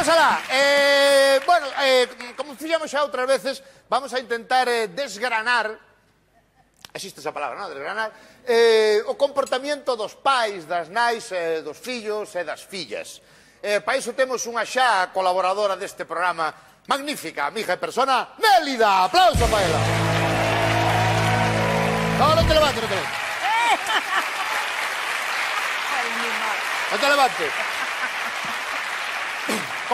vamos alá. Eh, bueno, eh, como fixamos xa outras veces, vamos a intentar eh, desgranar, existe esa palabra, non? Desgranar, eh, o comportamento dos pais, das nais, eh, dos fillos e das fillas. Eh, para iso temos unha xa colaboradora deste programa magnífica, amiga e persona, Nélida. Aplauso para ela. No, non te levantes, non te levantes. non te levantes.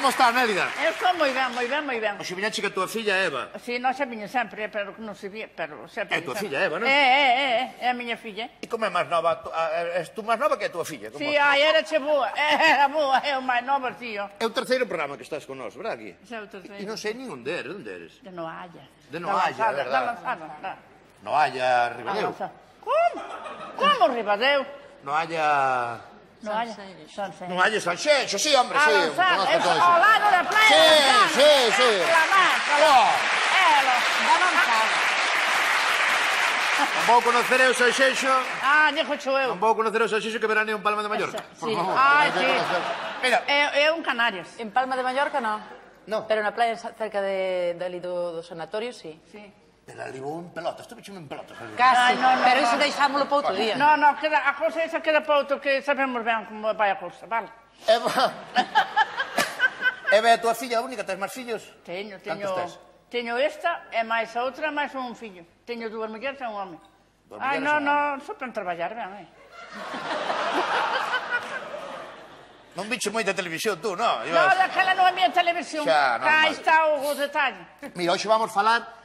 Como está, Nélida? Eu estou moi ben, moi ben, moi ben. Oxe, viñache que a túa filla Eva. Si, non xa viña sempre, pero non se vía, pero sempre. É a túa filla Eva, non? É, é, é, é a miña filla. E como é máis nova? És tú máis nova que a túa filla? Como... Si, sí, ai, era che boa, era boa, é o máis nova, tío. É o terceiro programa que estás con nós, verdad, aquí? É o terceiro. E non sei nin onde eres, onde eres? De Noalla. De Noalla, é verdad. Da Lanzada, da. Noalla, Ribadeu. Como? Como Ribadeu? Noalla... Sanxenxo. Sanxenxo. Non halle Sanxenxo, sí, hombre, sí. Avanzar, é o lado da playa. Sí, sí, sí. Clamácalo. Elo. Avanzar. Non vou conocer eu Sanxenxo. Ah, dixo xo eu. Non vou conocer eu Sanxenxo que verane en Palma de Mallorca. Por favor. Ah, sí. Mira. É, é un Canarias. En Palma de Mallorca, no. No. Pero na playa cerca de, de ali do, do sanatorio, sí. Sí. Peralibou en pelota, estuve en pelota. Casi, no, no, pero iso deixámolo para outro día. No, no, queda, a cousa esa queda para outro, que sabemos ben como vai a cousa, vale? Eva, Eva é a tua filla única, tes máis fillos? Teño, teño, teño esta e máis a outra, máis un fillo. Teño dúas mulleres e un home. Ai, non, non, só para traballar, ben, eh. Non viche moita televisión tú, non? No, daquela non é miña televisión. Xa, normal. Cá está o, o detalle. Mira, hoxe vamos falar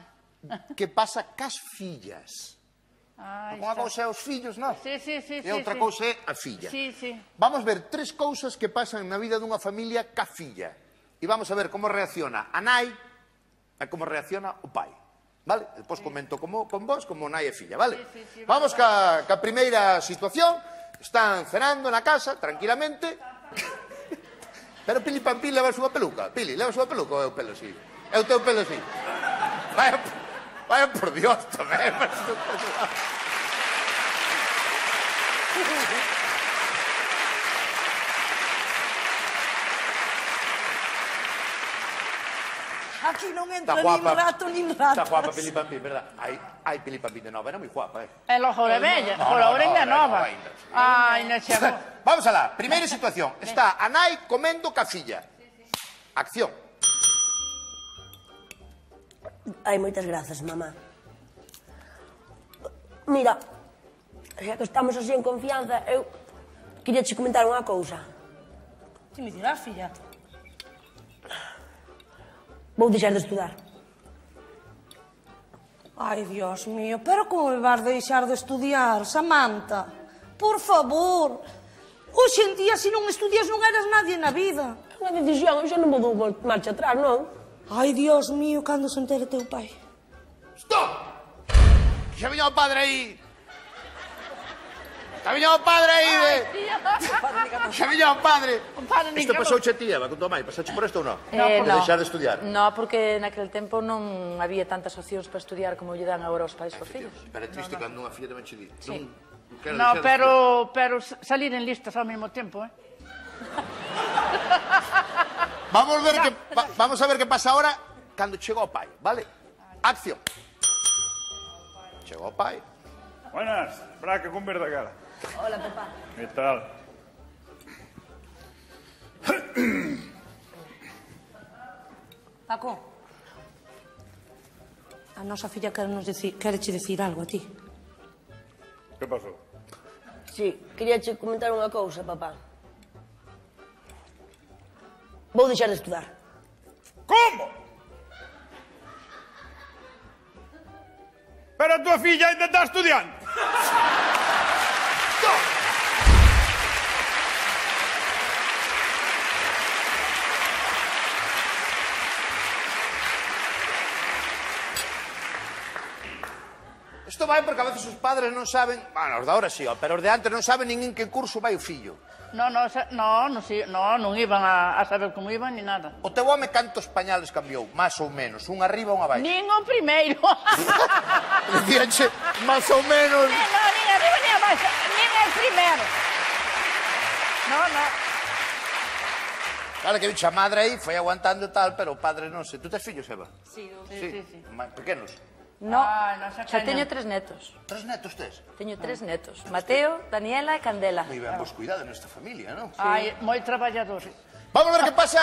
que pasa cas fillas. Ah, Unha cousa é os fillos, non? Sí, sí, sí, e outra sí, cousa é a filla. Sí, sí. Vamos ver tres cousas que pasan na vida dunha familia ca filla. E vamos a ver como reacciona a nai e como reacciona o pai. Vale? Depois sí. comento como, con vos como nai e filla, vale? Sí, sí, sí, vamos vale. ca, ca primeira situación. Están cenando na casa, tranquilamente. Pero Pili Pampín leva a súa peluca. Pili, leva a súa peluca ou é o pelo así? É o teu pelo así. Vai, Vaya por Dios, también. Aquí no me entra ni un rato ni un rato. Está guapa Pili Pampín, ¿verdad? Ai, ai Pili Pampín de Nova era muy guapa, ¿eh? E lo jure bella, no, por no, ahora no, Inda Nova. Ai, na chavo. Vamos a la primera situación. Está Anai comendo casilla. Acción. Ai, moitas grazas, mamá. Mira, xa que estamos así en confianza, eu queria che comentar unha cousa. Ti me dirás, filla. Vou deixar de estudar. Ai, Dios mío, pero como me vas deixar de estudiar, Samantha? Por favor, hoxe en día, se non estudias, non eras nadie na vida. É unha decisión, eu xa non vou dar marcha atrás, non? Ai, Dios mío, cando se entere teu pai. Stop! Que xa viña o padre aí. Xa viña o padre eh, aí de... Xa viña o padre. Isto pasouche ti, Eva, con tua mãe? Pasache por isto ou non? Eh, de no. deixar de estudiar? No, porque naquele tempo non había tantas opcións para estudiar como lle dan agora os pais por fillos. Pero é triste no, cando unha filla tamén che di. Sí. Non, pero, pero salir en listas ao mesmo tempo, eh? Vamos, ver que, va, vamos a ver qué pasa ahora cando chegou o pai, vale? Acción. Chegou o pai. Buenas, Braca, con verde cara. Hola, papá. ¿Qué tal? Paco, a nosa filla quere nos dicir, quereche dicir algo a ti. Que pasou? Sí, quería che comentar unha cousa, papá. Vou deixar de estudar. Como? Pero a tua filla ainda está estudiando. Isto vai porque a veces os padres non saben, bueno, os de ahora sí, pero os de antes non saben nin en que curso vai o fillo. No, no, xa, no, no, si, no, non iban a, a saber como iban ni nada. O teu home cantos pañales cambiou, máis ou menos? Un arriba, un abaixo? Nin o primeiro. Dicíanche, máis ou menos... Nin, no, nin arriba, nin abaixo, nin o primeiro. No, no. Claro que bicho, a madre aí foi aguantando e tal, pero o padre non sei. Tú tes fillos, Eva? Sí, sí, sí. sí. sí. Pequenos? No, ah, no xa teño... teño tres netos. Tres netos tes? Teño tres ah. netos. Mateo, Daniela e Candela. Moi ben, vos cuidado nesta familia, non? Sí. Ai, moi traballador. Vamos a ver que pasa.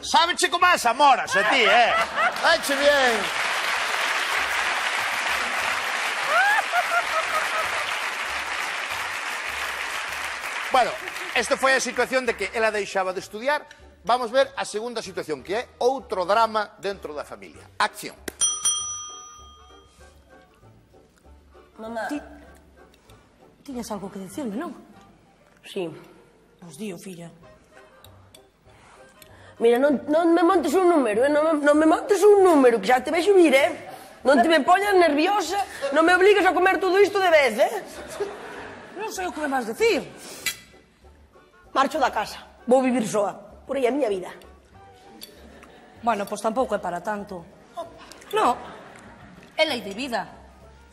Sabe chico, máis amoras a ti, eh? Ai, che bien. Bueno, esta foi a situación de que ela deixaba de estudiar Vamos ver a segunda situación, que é outro drama dentro da familia. Acción. Mamá... Ti... Tiñas algo que decirme, non? Sí. Os dío, filla. Mira, non, non me montes un número, eh? non, me, non me montes un número, que xa te vexo vir, eh? Non te me poñas nerviosa, non me obligues a comer todo isto de vez, eh? Non sei o que me vas decir. Marcho da casa, vou vivir soa. Por aí a miña vida. Bueno, pois tampouco é para tanto. No, é lei de vida.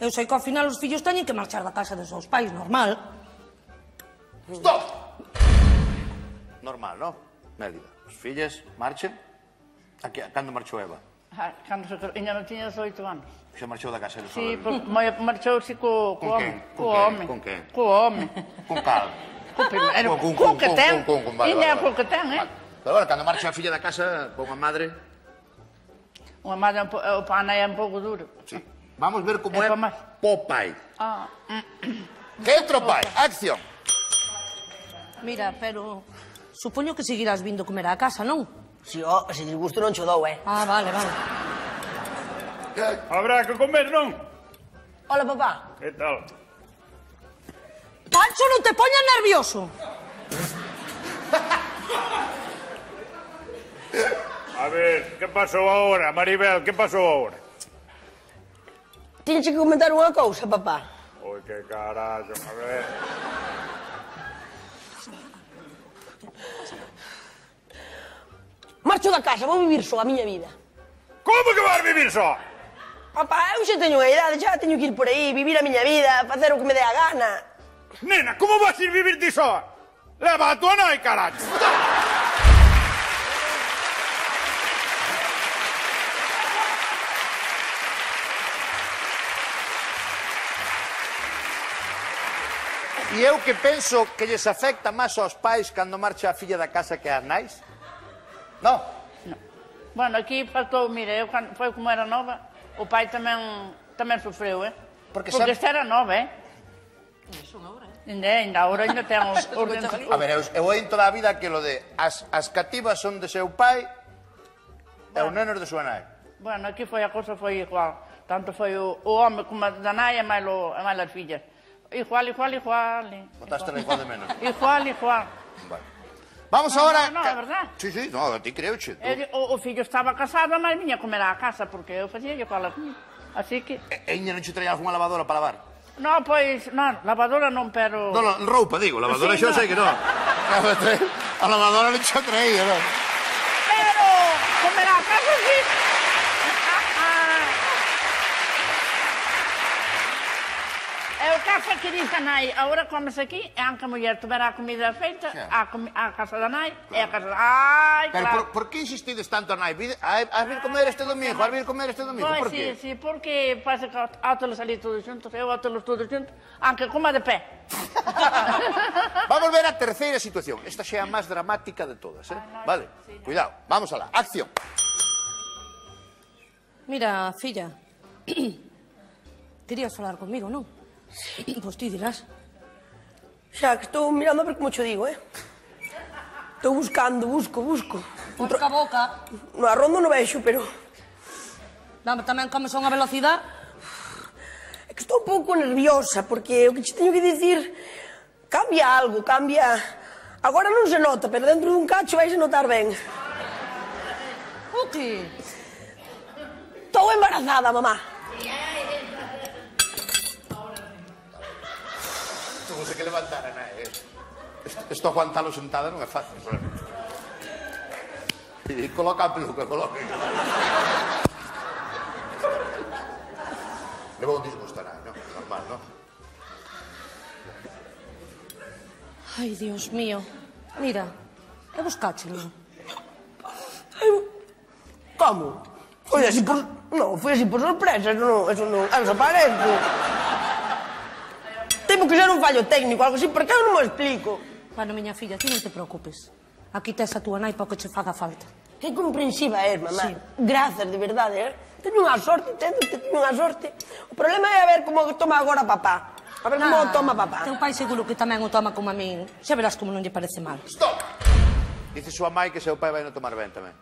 Eu sei que ao final os fillos teñen que marchar da casa dos seus pais, normal. Stop! Normal, no? Mélida, os filles marchen. A que, cando marchou Eva? Ah, Cando se ainda non tiña 18 anos. Xa marchou da casa dos Sí, seus porque moi- marchouse co, co Con quen? home. Co Con quen? home. Con quen? Co home. Con cal. Co primeiro. Con- con- Co que con- ten. con- con- vale, Tiña vale, co vale. que ten, eh? Vale. Pero bueno, cando marcha a filla da casa con a madre... Unha madre, o eh, pana é un pouco duro. Sí. Vamos ver como é, é Popeye. Ah. Que outro pai? Acción. Mira, pero... Supoño que seguirás vindo comer á casa, non? Si, oh, se disgusto non cho dou, eh. Ah, vale, vale. Eh, habrá que comer, non? Hola, papá. Que tal? Pancho, non te poñas nervioso. A ver, que pasou agora, Maribel, que pasou agora? Tinxe que comentar unha cousa, papá. Oi, que carallo, a ver. Marcho da casa, vou vivir só a miña vida. Como que vas vivir só? Papá, eu xa teño unha idade, xa teño que ir por aí, vivir a miña vida, facer o que me dé a gana. Nena, como vas ir vivir ti só? Leva a tua nai, carallo. E eu que penso que lles afecta máis aos pais cando marcha a filla da casa que as nais? Non? No. Bueno, aquí faltou, mire, eu cando, foi como era nova, o pai tamén tamén sofreu, eh? Porque, Porque sabe... esta era nova, eh? Iso? Ainda, agora ainda ten os... a ver, eu, eu oín toda a vida que lo de as, as cativas son de seu pai bueno. e os nenos de súa nai. Bueno, aquí foi a cosa foi igual. Tanto foi o, o home como a da nai e máis, lo, e máis as fillas. Igual, igual, igual. Votaste la igual de menos. igual, igual. Vale. Vamos no, ahora... No, no, é. Sí, sí, no, a ti creo, che. Tú... Eh, o, o fillo estaba casado, mas viña comer á casa, porque eu facía yo cola comida. Así que... Eh, eh, e, e non che traía unha lavadora para lavar? No, pois, non, lavadora non, pero... No, no roupa, digo, lavadora sí, xa no. sei que non. a lavadora non che traía, non. graza que diz a nai, agora comes aquí, e anca muller tuverá a comida feita, a, comi a casa da nai, claro. e a casa da... Ai, Pero claro. por, por que insistides tanto a nai? A vir comer este domingo, a vir comer este domingo, pois, por que? Sí, sí, porque pasa que átelos ali todos juntos, eu átelos todos juntos, anca coma de pé. vamos ver a terceira situación. Esta xa é a máis dramática de todas, eh? Ah, vale, cuidado, vamos alá, acción. Mira, filla, querías falar comigo, non? Pois ti dirás. Xa, que estou mirando a ver como che digo, eh? Estou buscando, busco, busco. Busca Entro... boca. No arrondo non vexo, pero... Dame tamén como son a velocidade. É que estou un pouco nerviosa, porque o que che teño que dicir cambia algo, cambia... Agora non se nota, pero dentro dun cacho vais a notar ben. O que? Estou embarazada, mamá. non que levantar, non é? Isto aguantalo sentada non é fácil. E coloca a peluca, coloca. Levou un disgusto, non? Normal, non? Ai, Dios mío. Mira, é buscáchelo. Eu... Como? Foi así por... Non, foi así por sorpresa, non, eso non, é desaparente temo que xa non fallo técnico, algo así, porque eu non me explico. Bueno, miña filla, ti non te preocupes. Aquí tes a túa nai para que che faga falta. Que comprensiva é, mamá. Sí. Grazas, de verdade, é. Teño unha sorte, teño, teño unha sorte. O problema é a ver como toma agora papá. A ver como o toma papá. Teu pai seguro que tamén o toma como a min. Xa verás como non lle parece mal. Stop! Dice súa mãe que seu pai vai non tomar ben tamén.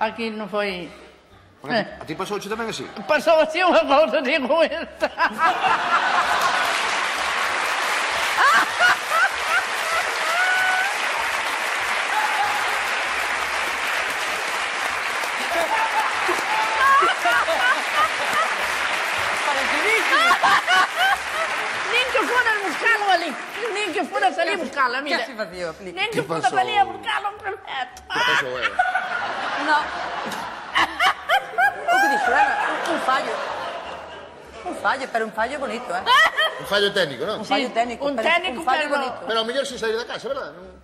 Aquí non foi Porque eh. a ti pasouche tamén así? Pasou así unha cousa de esta. Que fora salir a buscala, mira. Casi vacío, Flick. Nin que fora pasou? salir a buscalo, perfecto. Pasou ela. No. O que dixo, era un, un fallo. Un fallo, pero un fallo bonito, eh? Un fallo técnico, non? Un fallo técnico, un técnico, un fallo pero- bonito. Pero ao mellor sin sair da casa, verdad? Non,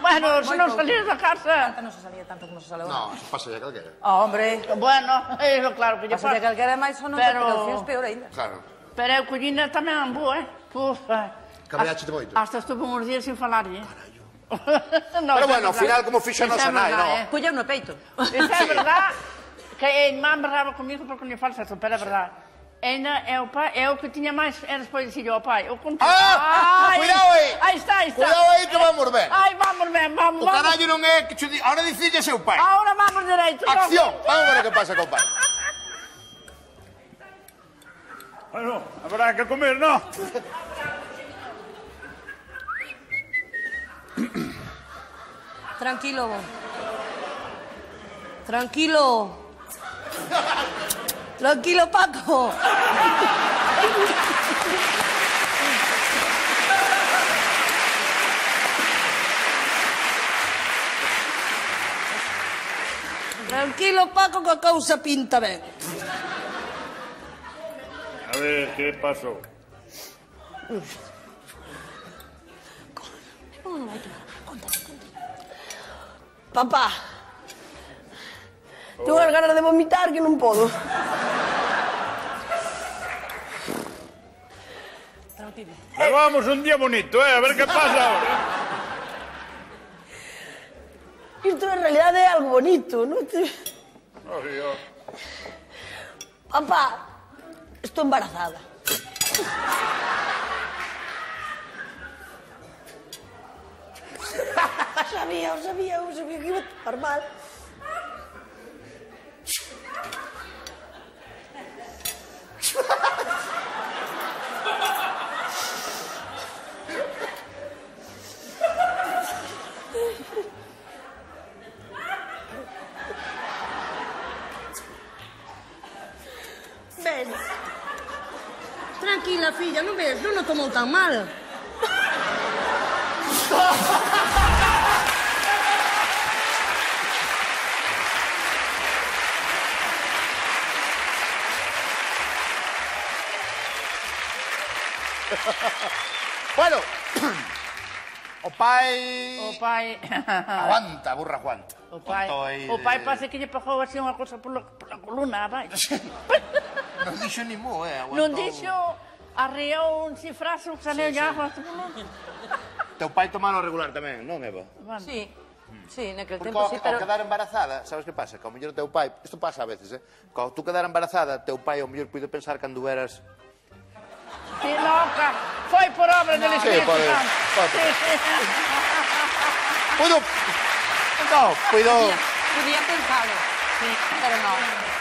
Bueno, non pouco. salir da casa... Antes non se sabía tanto como se sale no eso pasa ya calquera. Oh, hombre, Bueno, é claro que lle pasa de pasa. calquera máis son non Pero- precaucións peor ainda. Claro. Pero eu collina tamén bo, eh? Puf, Cabeaxete moito. Hasta estuve uns días sin falarlle. Carallo. no, Pero bueno, ao final, como fixo a nosa nai, Eh. Culla no peito. Esa é verdade que eh, a irmã berraba comigo porque non falsa pero é verdade. Ainda é o pai, é o que tiña máis, e despois dicillo ao pai. Eu conto... Ah, ai, cuidado aí. Aí está, aí está. Cuidado aí que vamos ben. Ai, vamos ben, vamos, O vamos. carallo non é que chudi... Ahora dicille seu pai. Ahora vamos direito. Acción, vamos, vamos ver o que pasa co pai. Bueno, habrá que comer, non? Tranquilo. Tranquilo. Tranquilo, Paco. Tranquilo, Paco, que a cousa pinta ben. A ver, ¿qué pasó? Papá. Tengo unhas ganas de vomitar que non podo. Levamos un día bonito, ¿eh? A ver qué pasa ahora. Isto en realidad é algo bonito, non. Oh, Dios. Papá, estou embarazada. sabia, ho sabia, ho sabia, que va per mal. Ven. Tranquila, filla, no ves, no noto molt tan mal. bueno. O pai... O pai... Aguanta, burra, aguanta. O pai... Contoi... O pai parece que lle pagou así unha cosa pola, pola coluna, vai. non dixo ni mo, eh, aguantou. Non dixo... Arreou un cifrazo que saneu sí, sí. Teu pai tomalo regular tamén, non, Eva? Bueno. Sí. Sí, naquel Porque tempo sí, pero... Porque quedar embarazada, sabes que pasa? Que ao mellor teu pai... Isto pasa a veces, eh? Cando tú quedar embarazada, teu pai ao mellor puido pensar cando eras Sì, no, foi por obra no. Eh, oh, delle sue. Puedo. No, puedo. Podía pensarlo. Sí, pero no.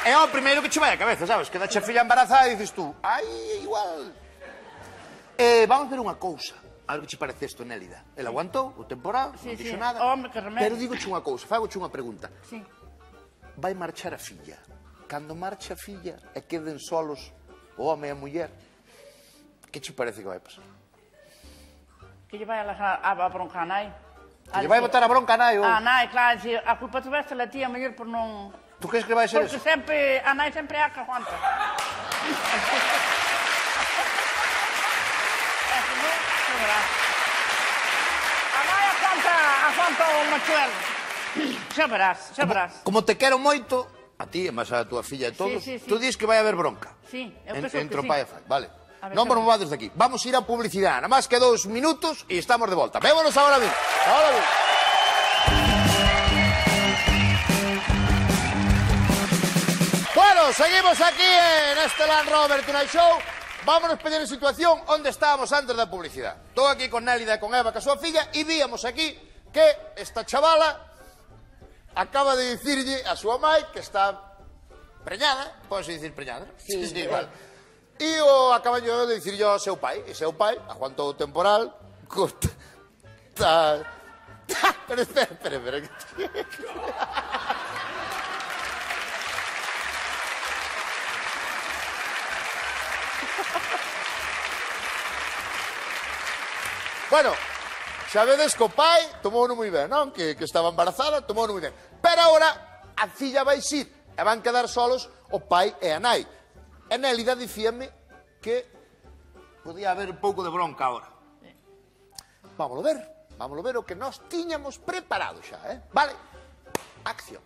É o primeiro que che vai a cabeza, sabes? Que dache filla embarazada e dices tú, ai, igual. Eh, vamos ver unha cousa. A ver que che parece isto, Nélida. El aguantou o temporal, sí, non dixo sí. nada. Home, que remedio. Pero digo che unha cousa, fago che unha pregunta. Sí. Vai marchar a filla. Cando marcha a filla e queden solos o home e a muller, Que che parece que vai pasar? Que lle vai a, a, a bronca a nai. Que lle vai botar a bronca a nai? Ou... A nai, claro, si a culpa tuveste la tía mellor por non... Tu crees que vai ser Porque eso? Porque sempre, a nai sempre é a que aguanta. a nai o machuelo. Xa verás, xa verás. Como, como te quero moito, a ti, e máis a tua filla e todos, sí, sí, sí. tú dis que vai haber bronca. Sí, eu penso en, que sí. Entre o pai e fai, vale non vos movades aquí. Vamos a ir a publicidade. Nada máis que dous minutos e estamos de volta. Vémonos ahora mismo. Ahora mismo. Bueno, seguimos aquí en este Land Rover Tonight Show. Vámonos pedir en situación onde estábamos antes da publicidade. Estou aquí con Nélida e con Eva, que a súa filla, e víamos aquí que esta chavala acaba de dicirlle a súa mãe que está preñada, podes dicir preñada? Sí, sí, sí, sí vale. E o acaballo de dicirlo ao seu pai. E seu pai aguantou o temporal. Costa, ta, ta, pero espera, espera, espera. bueno, xa vedes que o pai tomou non moi ben, non? Que, que estaba embarazada, tomou non moi ben. Pero agora a filla vai xir e van quedar solos o pai e a nai. E Nélida dicíame que podía haber un pouco de bronca agora. Vámonos ver, vámonos ver o que nós tiñamos preparado xa, eh? Vale, acción.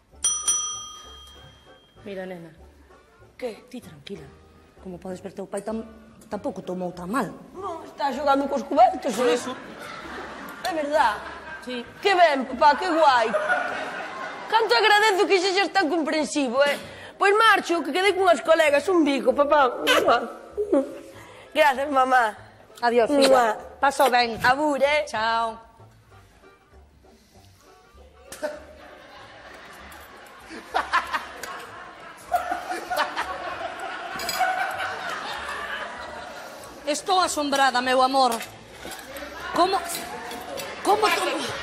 Mira, nena, que? Ti tranquila, como podes ver teu pai tam, tampouco tomou tan mal. Non, está xogando cos cubertos, Por eh. eso. É verdad. Sí. Que ben, papá, que guai. Canto agradezo que sexas tan comprensivo, eh? Pois marcho, que quedei cunhas colegas, un bico, papá. Gracias, mamá. Adiós, filla. Paso ben. Abur, eh? Chao. Estou asombrada, meu amor. Como... Como... Como...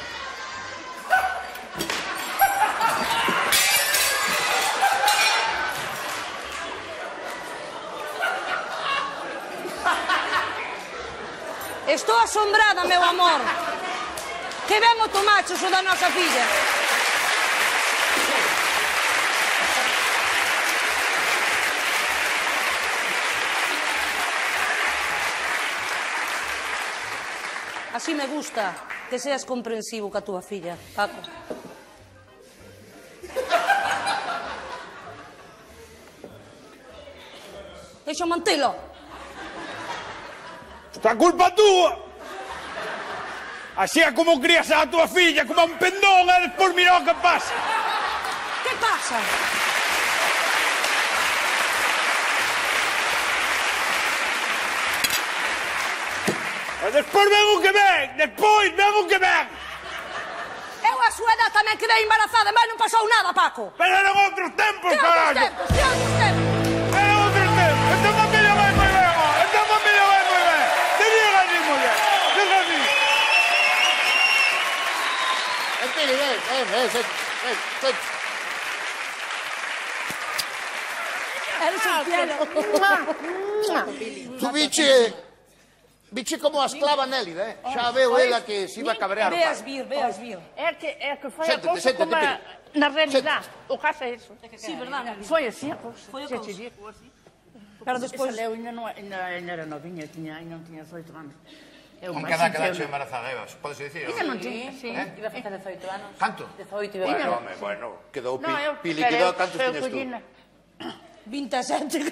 Estou asombrada, meu amor. Que ben o tomacho o da nosa filla. Así me gusta que seas comprensivo ca túa filla, Paco. Deixa mantelo. Está culpa túa. Así é como crías a tua filla, como un pendón, e despois mira o que pasa. Que pasa? E despois ven o que ven, despois ven o que ven. Eu a súa edad tamén quedei embarazada, mas non pasou nada, Paco. Pero eran outros tempos, Que Outros tempos, outros tempos. hey, zet, hey, zet. Tú biche, biche como a esclava Nelly, eh? Oh, Xa veu ela que se iba a cabrear. Veas vir, veas oh. vir. É que, é que foi séntate, a cousa como a, na realidade, O caso é isso. Sí, verdad. Foi así a cousa. Foi a cousa. Pero despois... Esa Leo ainda, non, ainda, ainda era novinha, tiña, ainda non tiña 18 anos. Eu con cada quedaxe embarazada, Eva, Podes dicir? Esa non sí, sí. Iba a facer 18 anos. Canto? 18 iba bueno, home, bueno, quedou no, pi, eu, pili, quedou cantos tiñes tú? 27.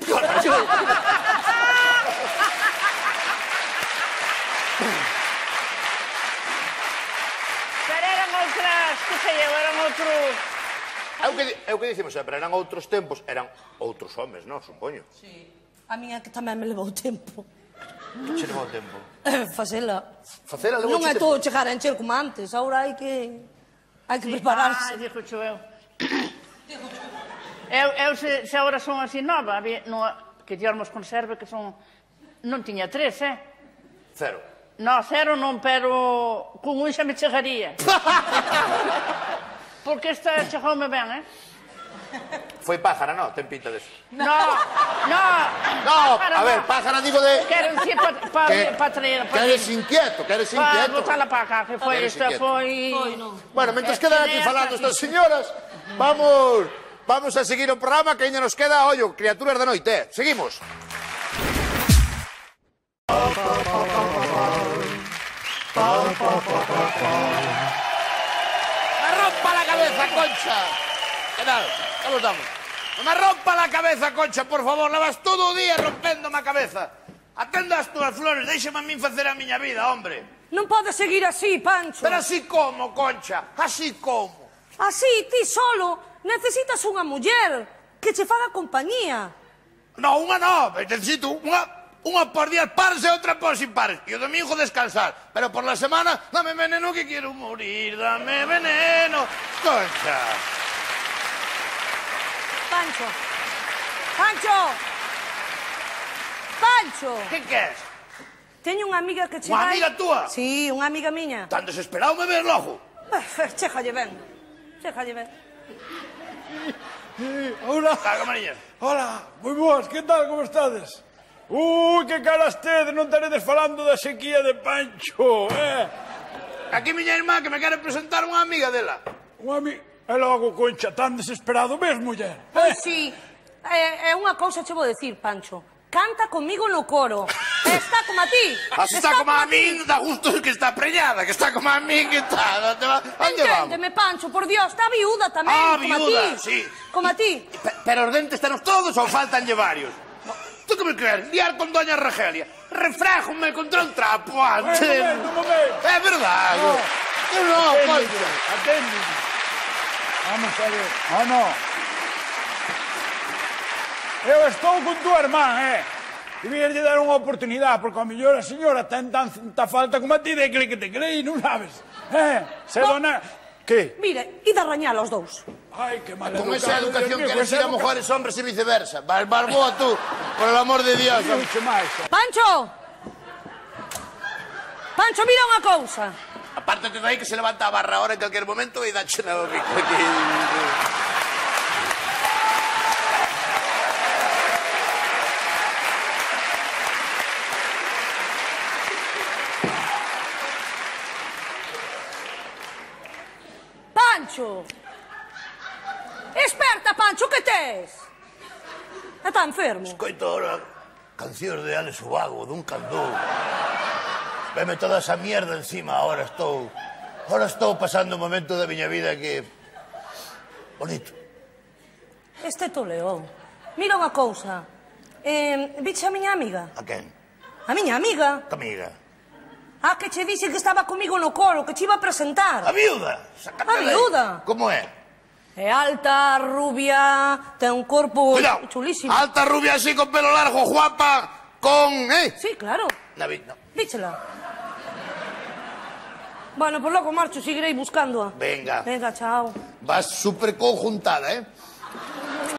Pero eran outras que se llevaron outros... É o que, é o que dicimos sempre, eran outros tempos, eran outros homes, non, supoño. Sí. A miña que tamén me levou tempo. Que che levou tempo? Facela. Facela levou Non é todo chegar a encher como antes. Agora hai que... Hai que prepararse. Ah, dixo xo eu. eu, eu se, se agora son así nova, había, no, que Dios conserve que son... Non tiña tres, eh? Cero. No, cero non, pero con un xa me chegaría. Porque esta chegoume ben, eh? Foi pájara, non? Ten pinta deso. No, no. No, pájara a ver, no. pájara digo de... Quero dicir pa, pa, Que, pa traer, que pa, eres inquieto, que eres inquieto. botala pa acá, que foi, esta foi... Bueno, mentres É quedan aquí que falando estas señoras, vamos vamos a seguir o programa que ainda nos queda, ollo, criaturas da noite, eh. Seguimos. rompa la cabeza, Concha. Quedaros, estamos? Non me rompa la cabeza, Concha, por favor. Levas todo o día rompéndome a cabeza. Atenda as túas flores, déixame a min facer a miña vida, hombre. Non pode seguir así, Pancho. Pero así como, Concha, así como. Así, ti solo, necesitas unha muller que che faga compañía. No, unha no, necesito unha unha por días pares e outra por sin pares. E o domingo descansar. Pero por la semana, dame veneno que quero morir, dame veneno. Concha. Pancho. Pancho! Pancho! Que queres? Teño unha amiga que che Unha vai... amiga túa? Sí, unha amiga miña. Tan desesperado me ves logo? Ah, chéjalle ben. Chéjalle ben. Hola. Tal, Mariña. Hola, moi boas, que tal, como estades? Ui, que caras tedes, non taredes falando da sequía de Pancho, eh? Aquí miña irmá que me quere presentar unha amiga dela. Unha amiga... E logo, Concha, tan desesperado mesmo, muller. Sí, eh, eh, É, é unha cousa che vou decir, Pancho. Canta comigo no coro. Está como a ti. Ah, Así está, está como a min, da gusto que está preñada, que está como a min, que está... Onde va? Onde Enténdeme, Pancho, por Dios, está viuda tamén, ah, como viuda, a ti. Sí. Como a ti. Pero os dentes están todos ou faltan varios? Tú que me crees, liar con doña Rogelia. Refrájome contra un trapo antes. Un momento, un momento. É verdade. No, no, Pancho. Aténdeme. Vamos a ver. Oh, no. Eu estou con túa irmán, eh? Debíaslle dar unha oportunidade, porque a mellor a señora ten tanta falta como a ti de cre que te crei, non sabes? Eh? Se dona... Que? Mire, ida a rañar os dous. Ai, que mal Con esa educación que eres ir a mujeres hombres e viceversa. Barboa tú, por el amor de Dios. Eh. Pancho! Pancho, mira unha cousa. Apártate aí que se levanta a barra ahora en calquer momento e dache na boca. Pancho! Esperta, Pancho, que tes? Está enfermo. Escoito ahora cancións de Alex Ubago, dun candú. Veme toda esa mierda encima, ahora estou... Ahora estou pasando un momento da miña vida que... Bonito. Este toleo. Mira unha cousa. Eh, vixe a miña amiga? A quen? A miña amiga. Que amiga? A que che dixe que estaba comigo no coro, que che iba a presentar. A viuda. A aí. viuda? Como é? É alta, rubia, ten un corpo Cuidado. chulísimo. Alta, rubia así, con pelo largo, guapa, con... ¿Eh? Sí, claro. David, no. Díchela. Bueno, pues logo marcho, seguirei buscándoa. Venga. Venga, chao. Vas súper conjuntada, ¿eh?